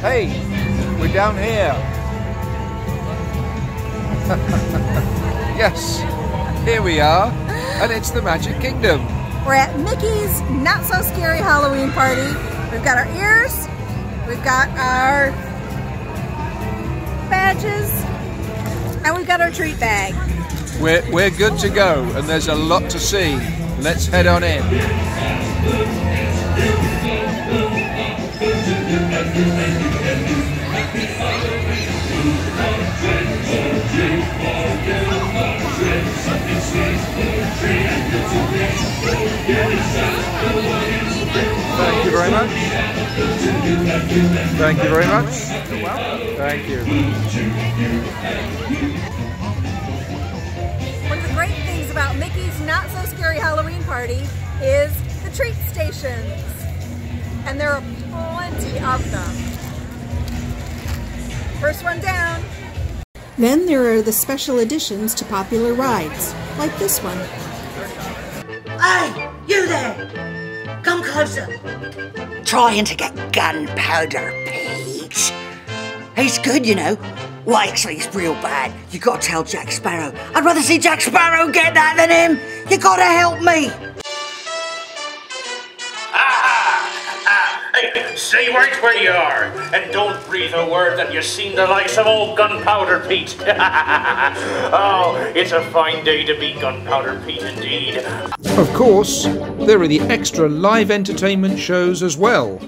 Hey, we're down here. yes, here we are, and it's the Magic Kingdom. We're at Mickey's Not So Scary Halloween Party. We've got our ears, we've got our badges, and we've got our treat bag. We're, we're good to go, and there's a lot to see. Let's head on in. Thank you very much. Thank you. One of the great things about Mickey's Not So Scary Halloween Party is the treat stations. And there are plenty of them. First one down. Then there are the special additions to popular rides, like this one. Hey, you there! Come closer. Trying to get gunpowder, Pete. He's good, you know. Well, actually, he's real bad. You gotta tell Jack Sparrow. I'd rather see Jack Sparrow get that than him. You gotta help me. Stay right where you are, and don't breathe a word that you've seen the likes of old Gunpowder Pete. oh, it's a fine day to be Gunpowder Pete indeed. Of course, there are the extra live entertainment shows as well.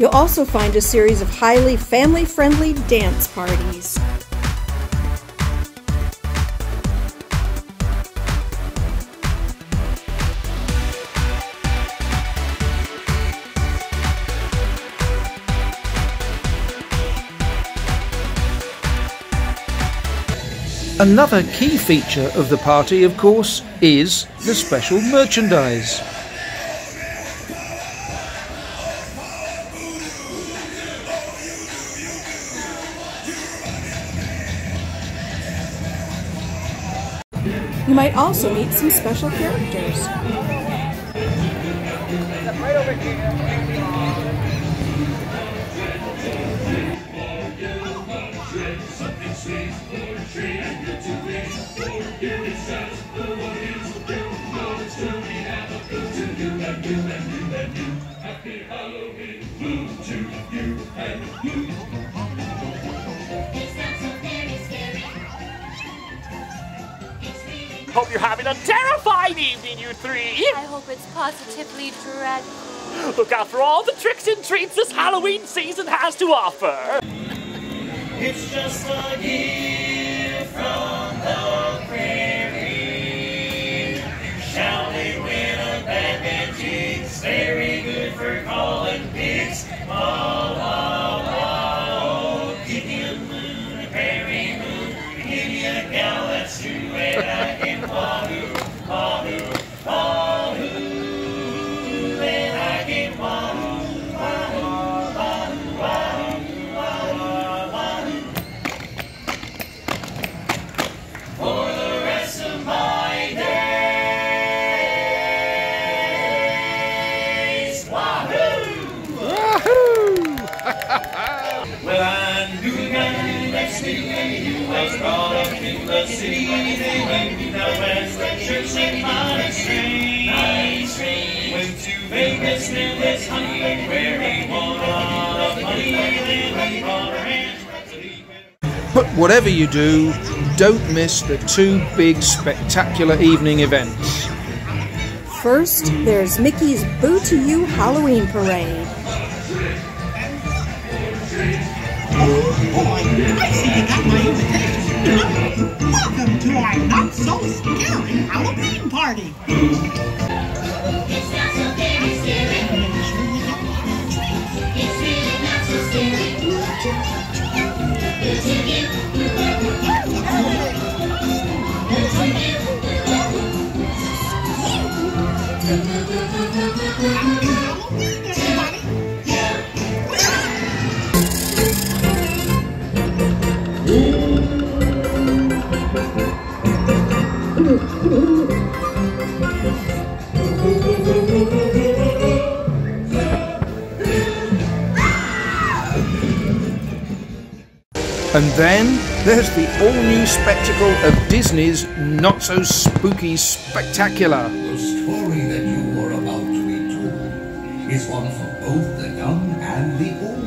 You'll also find a series of highly family friendly dance parties. Another key feature of the party, of course, is the special merchandise. You might also meet some special characters. Hope you're having a terrifying evening, you three. I hope it's positively dreadful. Look out for all the tricks and treats this Halloween season has to offer. It's just a gift But whatever you do, don't miss the two big spectacular evening events. First, there's Mickey's Boo to You Halloween Parade. To not so scary Halloween party. It's not so very scary. Make sure you get your treats. It's really not so scary. And then there's the all new spectacle of Disney's Not So Spooky Spectacular. The story that you were about to be told is one for both the young and the old.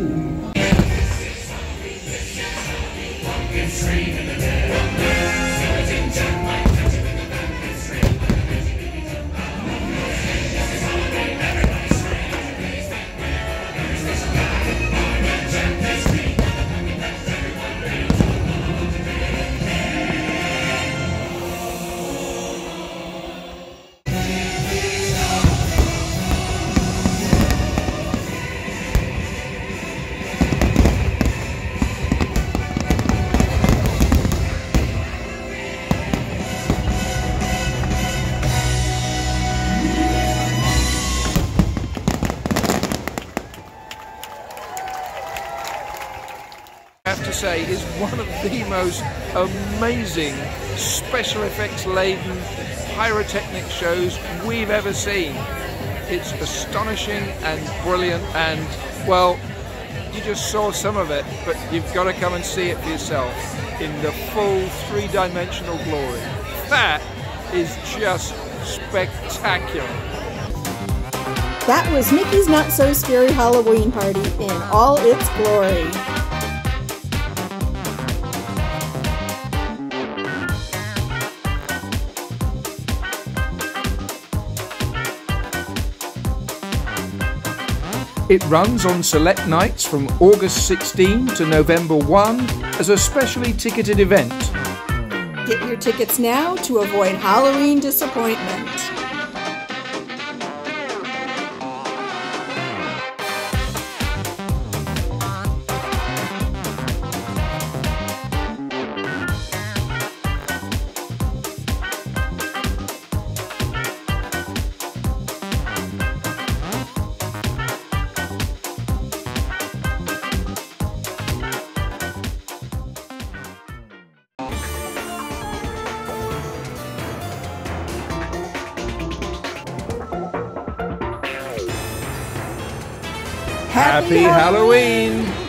Say, is one of the most amazing special effects laden pyrotechnic shows we've ever seen. It's astonishing and brilliant, and well, you just saw some of it, but you've got to come and see it for yourself in the full three dimensional glory. That is just spectacular. That was Mickey's Not So Scary Halloween Party in all its glory. It runs on select nights from August 16 to November 1 as a specially ticketed event. Get your tickets now to avoid Halloween disappointment. Happy Halloween!